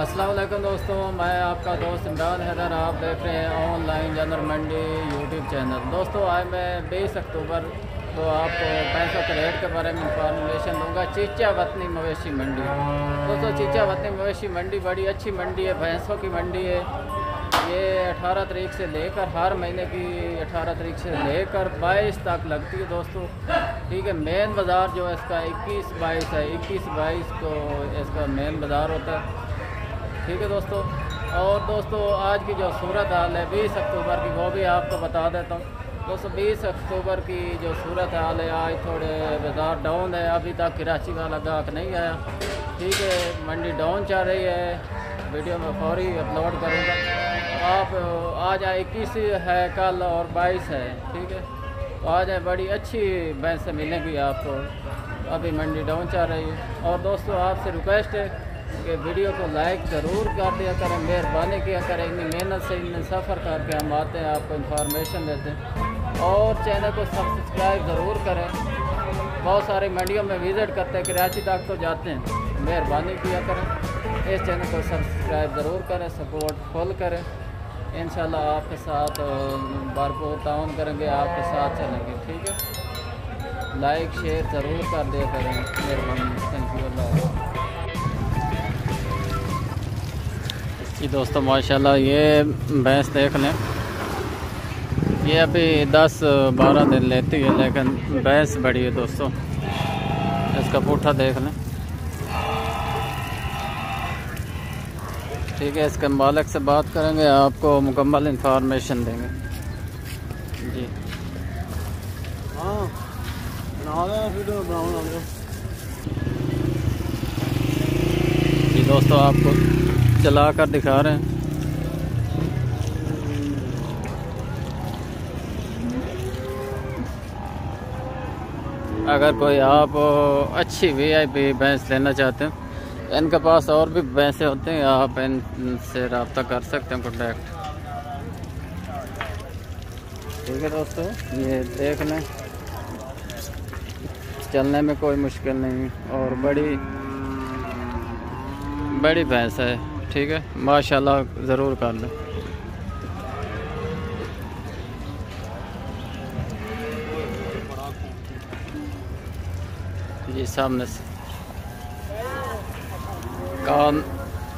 वालेकुम दोस्तों, मैं आपका दोस्त इमरान हैदर, आप देख रहे हैं ऑनलाइन जनरल मंडी यूट्यूब चैनल। दोस्तों, आज मैं बीस अक्टूबर को आपको पैंसौ के रेट के बारे में इंफॉर्मेशन दूँगा चीचा वतनी मवेशी मंडी। दोस्तों चीचा वतनी मवेशी मंडी बड़ी अच्छी मंडी है, भैंसों की मंडी है। ये 18 तारीख से लेकर हर महीने की 18 तारीख से लेकर 22 तक लगती है दोस्तों। ठीक है मेन बाज़ार जो है इसका 21 बाईस है 21 बाईस को इसका मेन बाज़ार होता है। ठीक है दोस्तों? और दोस्तों, आज की जो सूरत हाल है 20 अक्टूबर की, वो भी आपको बता देता हूँ। दोस्तों 20 अक्टूबर की जो सूरत हाल है, आज थोड़े बाज़ार डाउन है, अभी तक कराची वाला गाहक नहीं आया। ठीक है, मंडी डाउन चल रही है। वीडियो में फौरी अपलोड करूँगा। आप, आज इक्कीस है कल और बाईस है, ठीक है? तो आज बड़ी अच्छी भैंस मिलेगी आपको। अभी मंडी डाउन चल रही है। और दोस्तों, आपसे रिक्वेस्ट है कि वीडियो को लाइक ज़रूर कर दिया करें, मेहरबानी किया करें। इतनी मेहनत से इतने सफ़र करके हम आते हैं, आपको इन्फॉर्मेशन देते हैं। और चैनल को सब्सक्राइब ज़रूर करें। बहुत सारी मंडियों में विज़िट करते हैं, कराची तक तो जाते हैं। मेहरबानी किया करें। इस चैनल को सब्सक्राइब ज़रूर करें सपोर्ट फुल करें। इन आपके साथ भरपूर ताउन करेंगे, आपके साथ चलेंगे, ठीक है? लाइक शेयर ज़रूर कर दिया करें। मेहरबानी। थैंक यू अल्लाह जी दोस्तों, माशाल्लाह ये भैंस देख लें। ये अभी 10-12 दिन लेती है, लेकिन भैंस बड़ी है दोस्तों। इसका पुठा देख लें। ठीक है, इसके मालिक से बात करेंगे, आपको मुकम्मल इंफॉर्मेशन देंगे। जी। हाँ जी दोस्तों, आपको चला कर दिखा रहे हैं। अगर कोई आप अच्छी वी आई पी भैंस लेना चाहते हैं, इनके पास और भी पैसे होते हैं, आप इनसे रबता कर सकते हैं कॉन्टैक्ट ठीक है दोस्तों, ये देख लें चलने में कोई मुश्किल नहीं, और बड़ी बड़ी भैंस है। ठीक है? माशाल्लाह, ज़रूर कर लें। जी, सामने से। कान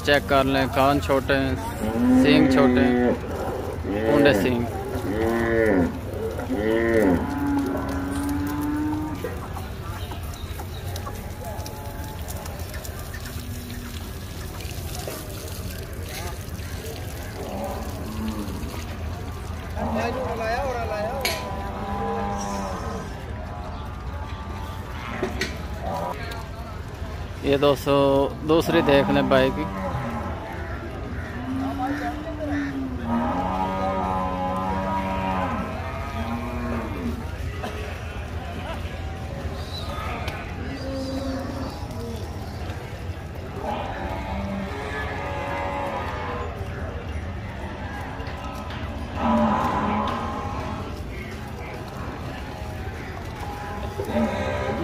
चेक कर लें, कान छोटे हैं, सींग छोटे हैं ऊंडे सींग ये दोस्तों दूसरी देख लें बाइक।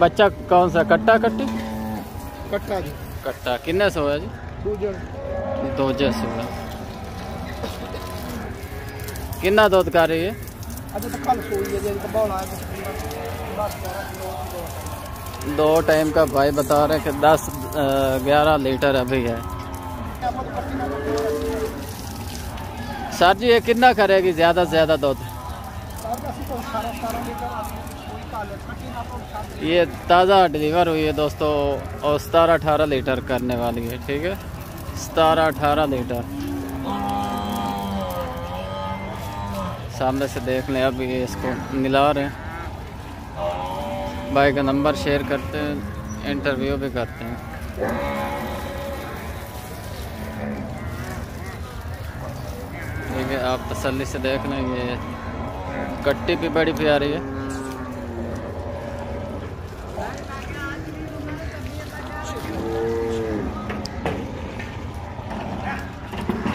बच्चा कौन सा? कट्टा कट्टी? कट्टा जी। कट्टा। किन्ने सौ है जी दो सौ किन्ना दूध कर रही है? दो टाइम का भाई बता रहे कि दस ग्यारह लीटर अभी है सर जी ये कितना करेगी? ज़्यादा से ज़्यादा दूध ये ताज़ा डिलीवर हुई है दोस्तों, और सतारह अठारह लीटर करने वाली है, ठीक है? सतारह अठारह लीटर। सामने से देख लें अब ये इसको मिला रहे हैं। भाई का नंबर शेयर करते हैं, इंटरव्यू भी करते हैं। ठीक है, आप तसल्ली से देख लें, ये कट्टी भी बड़ी प्यारी है।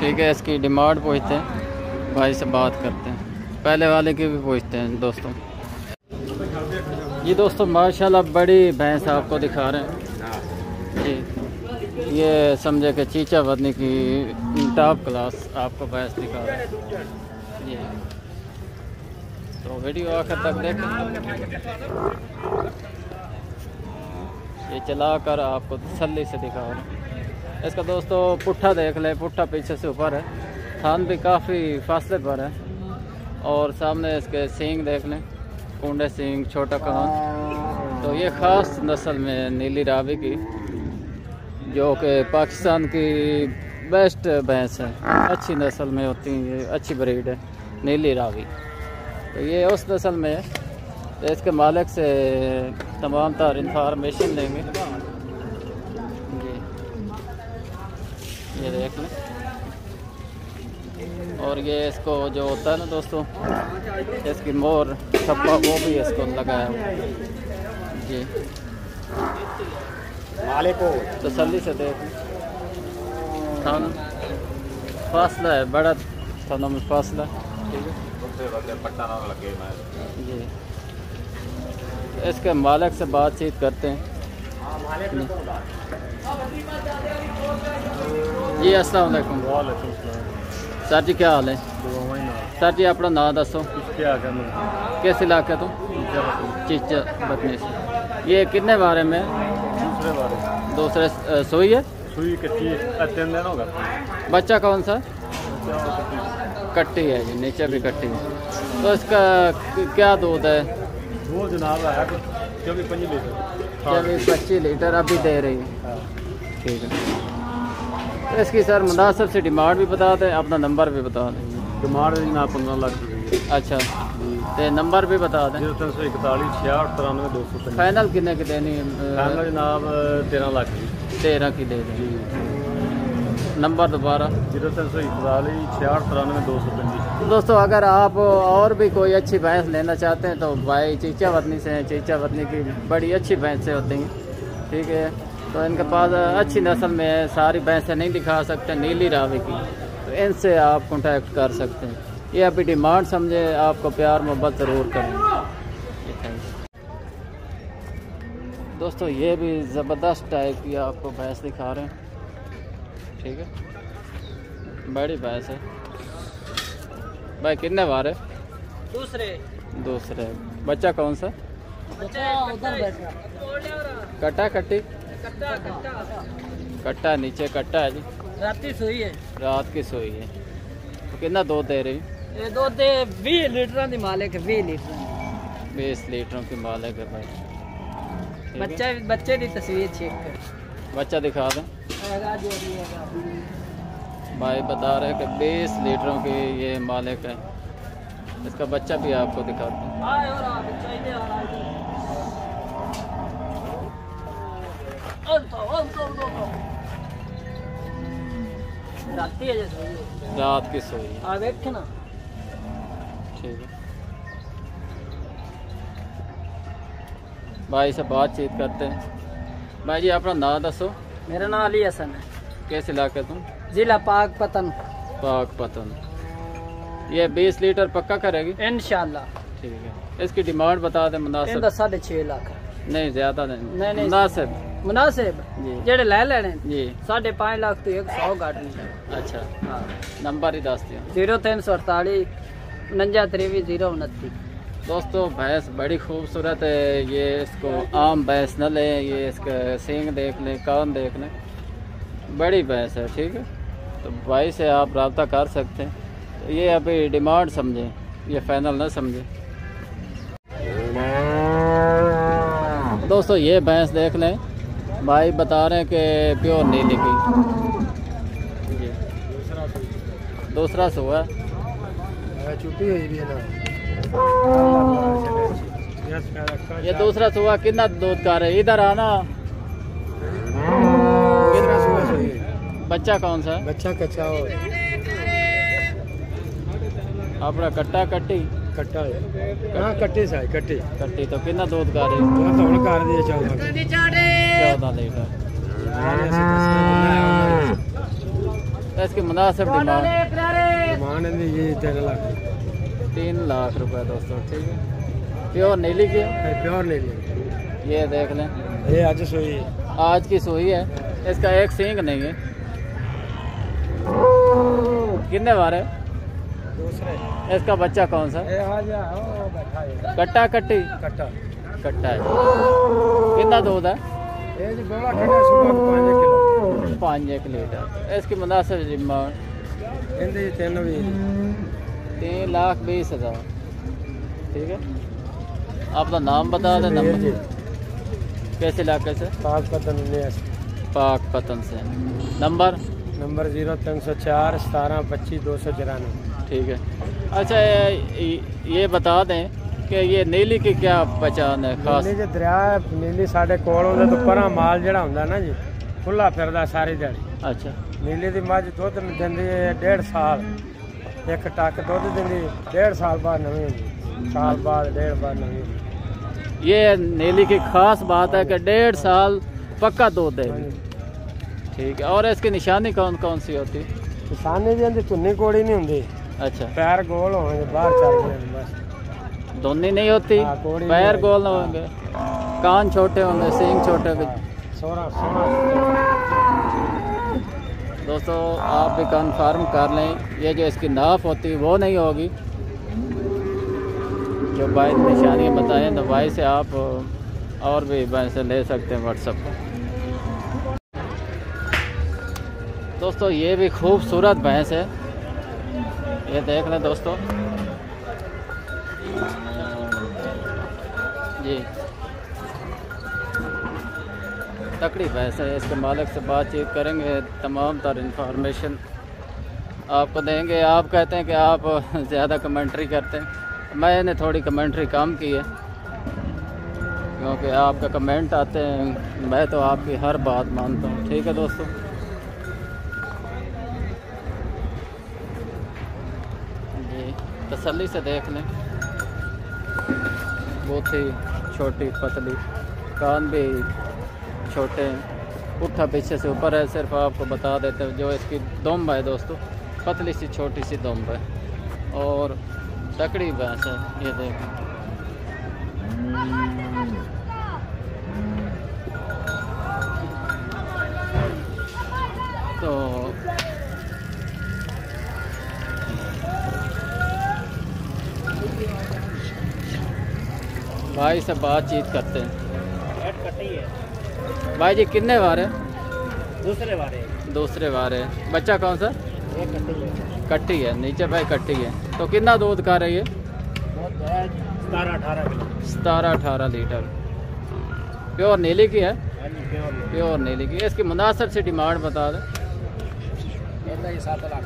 ठीक है, इसकी डिमांड पूछते हैं। भाई से बात करते हैं। पहले वाले की भी पूछते हैं, दोस्तों। ये दोस्तों, माशाल्लाह बड़ी भैंस आपको दिखा रहे हैं। जी ये समझे कि चीचा बदनी की टॉप क्लास आपको भैंस दिखा रहे हैं। जी तो वीडियो आखिर तक देखें ये चला कर आपको तसली से दिखा रहा हूँ। इसका दोस्तों पुट्ठा देख लें, पुट्ठा पीछे से ऊपर है। थान भी काफ़ी फासले पर है। और सामने इसके सींग देख लें, कुंडे सींग, छोटा कान तो ये ख़ास नस्ल में नीली रावी की, जो कि पाकिस्तान की बेस्ट भैंस है। अच्छी नस्ल में होती हैं अच्छी ब्रीड है, नीली रावी। तो ये उस नस्ल में इसके मालिक से तमाम तार इंफॉर्मेशन लेंगे ये ये देख लें। और ये इसको जो होता है ना दोस्तों इसकी मोर छप्पा वो भी इसको लगाया हुआ है। जी। मालिको। तसल्ली से देख। लें थाना फासला है बड़ा थाना में फासला। ठीक है। जी। इसके मालिक से बातचीत करते हैं। जी अस्सलाम वालेकुम सर जी क्या हाल है सर जी अपना नाम दसो किस इलाके तो चीचा बतने से ये कितने बारे में दूसरे सोई है सुई कच्ची तीन दिन होगा बच्चा कौन सा कट्टी है जी नीचे भी कट्टी है तो इसका क्या दूध है वो जनाब है चौबीस पच्चीस लीटर अभी दे रही है ठीक है। तो इसकी सर मुनासिब से डिमांड भी बता दें अपना नंबर भी बता दें। डिमांड जनाब पंद्रह लाख रुपये अच्छा तो नंबर भी बता दें। तीन सौ इकतालीस छियाठ तिरानवे दो सौ फाइनल कितने की देनी? फैमिली जनाब तेरह लाख तेरह की दे दें नंबर दोबारा। ज़ीरो तीन सौ इकतालीस छियाठ तिरानवे दो सौ तो दोस्तों अगर आप और भी कोई अच्छी भैंस लेना चाहते हैं तो भाई चीचा वतनी से हैं। चीचा वतनी की बड़ी अच्छी भैंसें होती हैं। ठीक है। तो इनके पास अच्छी नस्ल में है सारी भैंसें नहीं दिखा सकते नीली रावी की। तो इनसे आप कॉन्टैक्ट कर सकते हैं। ये अभी डिमांड समझे आपको प्यार मोहब्बत ज़रूर करें। दोस्तों ये भी ज़बरदस्त टाइप की आपको भैंस दिखा रहे हैं। ठीक है? बड़ी भैंस है। भाई कितने बार है? दूसरे। दूसरे। बच्चा कौन सा? बच्चा उधर बैठा कट्टा कट्टा। कट्टा कट्टा नीचे कट्टा है जी। राती सोई है। रात की सोई है। तो कितना दूध दे रही ये दो ते 20 लीटर दी मालिक है 20 लीटर। बीस लीटरों की मालिक है भाई। बच्चा बच्चे दी तस्वीर चेक कर। बच्चा दिखा दें। भाई बता रहे हैं कि बीस लीटरों की ये मालिक है। इसका बच्चा भी आपको दिखाते हैं आए और आ बच्चा इधर आ रहा है और तो और तो और तो रात की सोई आ ना। ठीक है। भाई से बातचीत करते हैं। भाई जी अपना नाम दसो। मेरा नाम अली हसन है। किस इलाके तुम? जिला पाक पतन पाक पतन ये 20 लीटर पक्का करेगी? इनशाला ठीक है। इसकी डिमांड बता दे मुनासिब। साढ़े छः लाख नहीं ज़्यादा नहीं। मुनासिब। मुनासिब? जेडे ले लेने जी। साढ़े पाँच लाख तो एक सौ गाटनी अच्छा। हाँ नंबर ही दस दियो ज़ीरो तीन सौ अड़तालीस उनंजा त्रेवी ज़ीरो उनतीस दोस्तों भैंस बड़ी खूबसूरत है। ये इसको आम भैंस न लें ये इसका सिंग देख लें कान देख लें। बड़ी भैंस है ठीक है? तो भाई से आप रबता कर सकते हैं। तो ये अभी डिमांड समझें ये फाइनल ना समझें। दोस्तों ये भैंस देख लें। भाई बता रहे हैं कि प्योर की जी दूसरा सुआ है। छुट्टी हुई भी है ना। ये दूसरा सुबह कितना दूध का रहे? इधर आना। है बच्चा कौन सा बच्चा कच्चा हो अपना कट्टा कट्टी? कट्टा है। हाँ कट्टे सा है कट्टे। कट्टी तो कितना दूध का रही? वो तो हम दिए चौदह इसकी मुनासिब डिमांड ये तेरह लाख तीन लाख रुपए दोस्तों ठीक है? प्योर नीली की? प्योर ये देख लें। ये आज सोई आज की सोई है। इसका एक सींग नहीं है। कितने बार है? दूसरे। इसका बच्चा कौन सा? ए आ जा ओ बैठा है। कट्टा कट्टी? कट्टा। कट्टा है। कितना दूध है? ਇਹ ਜੀ ਬੋਲਾ ਠੰਡਾ ਸੁਬਾ 5 ਕਿਲੋ पाँच एक लीटर इसकी मुनासिब जिम्मा ਇਹਦੇ ਤਿੰਨ ਵੀ तीन लाख बीस हज़ार ठीक है अपना नाम बता दें ਵੀਰ ਜੀ नंबर कैसे इलाके से ਪਾਕ ਪਤਨ ਨੇ पाक पतन से नंबर नंबर 0304 17 25 294 ठीक है अच्छा ये ये बता दें कि ये नीली की क्या पहचान है खास ਨੀਲੀ ਜੇ ਦਰਿਆ ਹੈ, ਨੀਲੀ ਸਾਡੇ ਕੋਲ ਉਹਦੇ ਤੋਂ ਪਰਾਂ ਮਾਲ ਜਿਹੜਾ ਹੁੰਦਾ ਨਾ ਜੀ ਖੁੱਲਾ ਫਿਰਦਾ ਸਾਰੀ ਦਿਹਾੜੀ अच्छा ਨੀਲੀ ਦੀ ਮੱਝ ਦੁੱਧ ਦਿੰਦੀ ਹੈ ਡੇਢ ਸਾਲ ਇੱਕ ਟੱਕ ਦੁੱਧ ਦਿੰਦੀ ਡੇਢ ਸਾਲ ਬਾਅਦ ਨਵੀਂ ਹੁੰਦੀ ਸਾਲ ਬਾਅਦ ਡੇਢ ਬਾਅਦ ਨਵੀਂ ਹੁੰਦੀ ये नीली की खास बात है कि डेढ़ साल पक्का दूध देगी ਹਾਂਜੀ। ठीक है और इसकी निशानी कौन कौन सी होती है ਕਿਸਾਨੀ ਦੀ ਇਹਦੀ ਧੁੰਨੀ ਕੋੜੀ ਨਹੀਂ ਹੁੰਦੀ अच्छा ਪੈਰ ਗੋਲ ਹੋਣਗੇ ਬਾਹਰ ਚੱਲ ਜਾਣ ਬਸ धोनी नहीं होती पैर गोल होंगे। कान छोटे होंगे सींग छोटे दोस्तों आप भी कन्फर्म कर लें ये जो इसकी नाफ होती वो नहीं होगी। जो बाइस निशानी बताएँ तो बाई से आप और भी भैंसें ले सकते हैं व्हाट्सएप दोस्तों ये भी खूबसूरत भैंस है। ये देख लें दोस्तों। जी। तकड़ी भैंस है इसके मालिक से बातचीत करेंगे, तमाम तर इंफॉर्मेशन आपको देंगे। आप कहते हैं कि आप ज़्यादा कमेंट्री करते हैं। मैंने थोड़ी कमेंट्री कम की है, क्योंकि आपका कमेंट आते हैं, मैं तो आपकी हर बात मानता हूँ। ठीक है दोस्तों? जी, तसल्ली से देख लें। बहुत ही छोटी पतली, कान भी छोटे हैं। पुट्ठा पीछे से ऊपर है, सिर्फ़ आपको बता देते हैं, जो इसकी दुम्ब है दोस्तों, पतली सी, छोटी सी दुम्ब है। और तकड़ी भैंस है, ये देखें। भाई से बातचीत करते हैं। है। भाई जी कितने बार है? दूसरे बारे दूसरे बार है। बच्चा कौन सा? कट्टी है। नीचे भाई कट्टी है। तो कितना दूध का रही है? सतारह अठारह सतारह अठारह लीटर। प्योर नीली की है? हाँ प्योर नीली। की। इसकी मुनासिब से डिमांड बता दें। ही लाख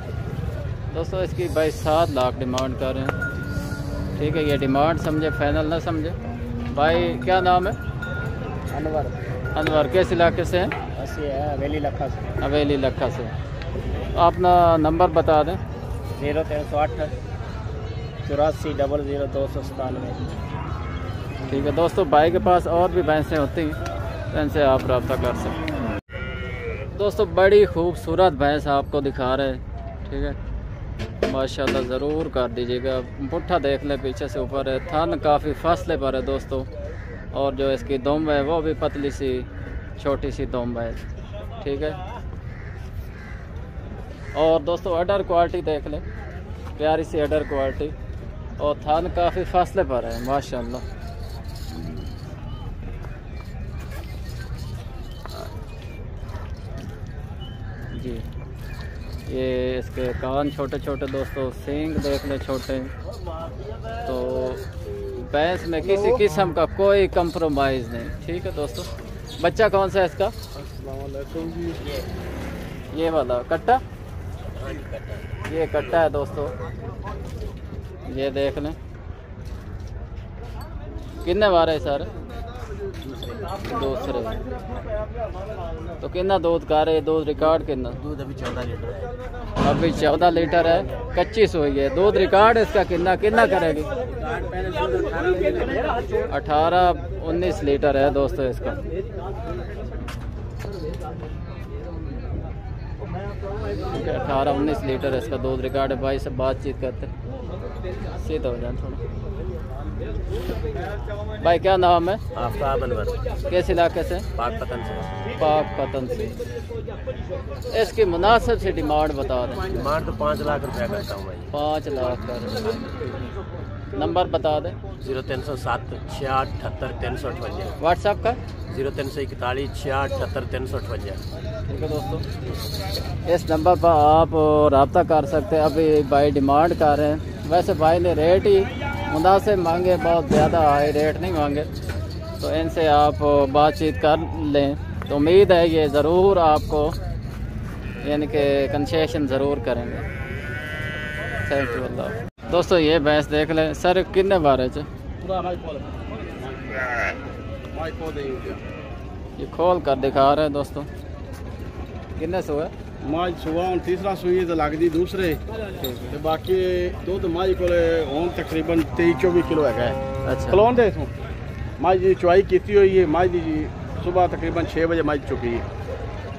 दोस्तों इसकी भाई सात लाख डिमांड कर रहे हैं। ठीक है ये डिमांड समझे फाइनल ना समझे। भाई क्या नाम है? अनवर। अनवर किस इलाके से हैं? है हवेली लखा से। हवेली लखा से। अपना नंबर बता दें। ज़ीरो तीन सौ आठ चौरासी डबल ज़ीरो दो सौ सतानवे। ठीक है दोस्तों भाई के पास और भी भैंसें होती हैं तो इनसे आप रब्ता कर सकते हैं। दोस्तों बड़ी खूबसूरत भैंस आपको दिखा रहे हैं ठीक है? माशाल्लाह ज़रूर कर दीजिएगा। पुट्ठा देख लें, पीछे से ऊपर है। थन काफ़ी फासले पर है दोस्तों। और जो इसकी दुम है, वो भी पतली सी, छोटी सी दुम है। ठीक है? और दोस्तों, अडर क्वालिटी देख लें। प्यारी सी अडर क्वालिटी। और थन काफ़ी फासले पर है, माशाल्लाह जी ये इसके कान छोटे छोटे दोस्तों सींग देख ले छोटे। तो भैंस में किसी किस्म का कोई कंप्रोमाइज़ नहीं। ठीक है दोस्तों? बच्चा कौन सा है इसका? ये। वाला कट्टा। ये कट्टा है दोस्तों। ये देख लें। कितने बार है सर? दूसरे तो कितना दूध का रहे दूध रिकॉर्ड कितना दूध अभी चौदह लीटर है अभी चौदह लीटर है कच्ची सोई है दूध रिकॉर्ड इसका कितना कितना करेगी अठारह उन्नीस लीटर है दोस्तों इसका अठारह उन्नीस लीटर है इसका दूध रिकॉर्ड है भाई से बातचीत करते सीधा हो जाए थोड़ा। भाई क्या नाम है? आफ्ताब अनवर। किस इलाके से? पाक पतन से। पाक पतन से। इसकी मुनासिब से डिमांड बता दें। डिमांड तो पाँच लाख रुपया करता हूँ भाई। पाँच लाख का नंबर बता दें। ज़ीरो तीन सौ सात छियाठ अठहत्तर तीन सौ अठवंजा। व्हाट्सएप का? ज़ीरो तीन सौ इकतालीस छियाठ अठहत्तर तीन सौ अठवंजा। ठीक है दोस्तों। इस नंबर पर आप रबता कर सकते हैं। अभी भाई डिमांड कर रहे हैं। वैसे भाई ने रेट ही मुनासिब मांगे बहुत ज़्यादा हाई रेट नहीं मांगे। तो इनसे आप बातचीत कर लें। तो उम्मीद है ये ज़रूर आपको यानी कि कंसेशन ज़रूर करेंगे। थैंक यू अल्लाह दोस्तों ये भैंस देख लें। सर किन्ने बारे च ये। खोल कर दिखा रहे हैं दोस्तों। किन्ने सो है ਮਾਝ ਸੁਆ ਹੁਣ ਤੀਸਰਾ ਸੂਈ ਤੇ ਲੱਗਦੀ ਦੂਸਰੇ ਤੇ ਬਾਕੀ ਦੁੱਧ ਮਾਝ ਕੋਲੇ ਹੁਣ ਤਕਰੀਬਨ 23 24 ਕਿਲੋ ਹੈਗਾ ਹੈ। अच्छा ਖਲੋਣ ਦੇ ਇਥੋਂ ਮਾਝ ਦੀ ਚੁਆਈ ਕੀਤੀ ਹੋਈ ਹੈ ਮਾਝ ਦੀ ਸਵੇਰ ਤਕਰੀਬਨ 6 ਵਜੇ ਮਾਝ ਚੁੱਕੀ ਹੈ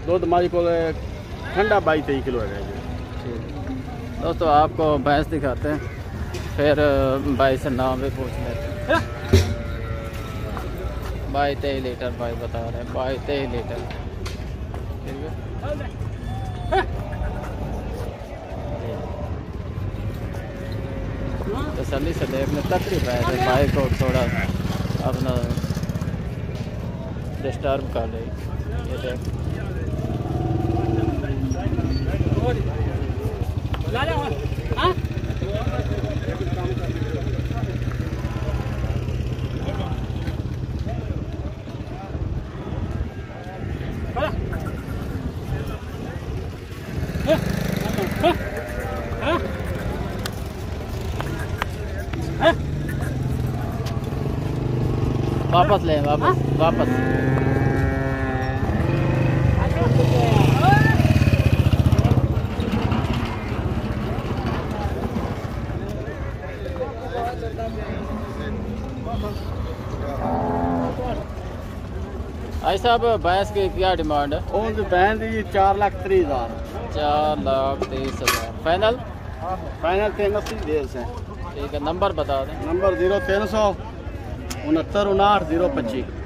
ਦੁੱਧ ਮਾਝ ਕੋਲੇ ਠੰਡਾ 22 23 ਕਿਲੋ ਹੈਗਾ ਜੀ ठीक दोस्तों आपको भैंस दिखाते हैं फिर अ, भाई से नाम भी पूछ लेते हैं बाई तेईस लीटर भाई बता रहे हैं बाई तेईस लीटर ठीक है तसली से देखने तकरीब है भाई को थोड़ा अपना डिस्टर्ब कर ले। ये देख। वापस ले वापस वापस। भाई साहब भैंस की क्या डिमांड है? और भैंस ये चार लाख तीस हज़ार। चार लाख तीस हज़ार। फाइनल? फाइनल तेरह तीस ठीक है नंबर बता दें। नंबर ज़ीरो तीन सौ। 0300 69 59 025